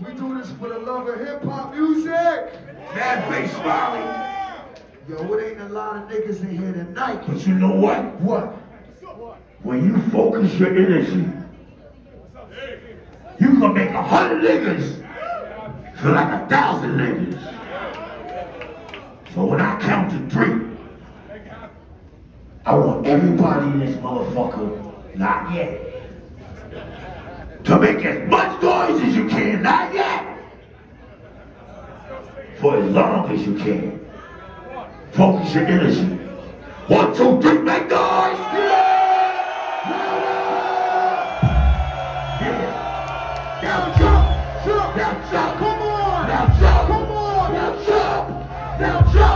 We do this for the love of hip hop music. Mad face Smiley. Yo, it ain't a lot of niggas in here tonight. But you know what? What? When you focus your energy, you can make a hundred niggas feel like a thousand niggas. So when I count to three, I want everybody in this motherfucker, not yet, to make as much noise as you can, not yet, for as long as you can. Focus your energy. One, two, three, make noise! Now jump! Jump! Now jump! Come on! Now jump! Come on! Now jump! Now! Jump!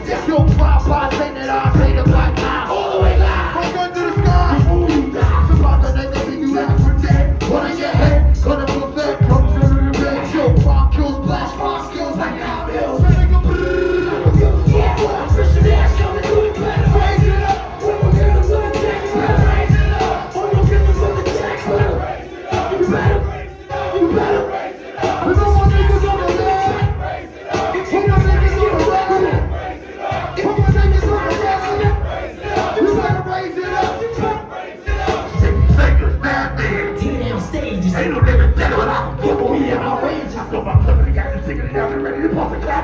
To black. Yo, pop, pop, say that I say the black eye, all the way live. From under the sky, Before you die. surprise the see you laugh for dead. One in your gonna put that comes to the bed. Yo, pop kills, blast, pop skills like now bills.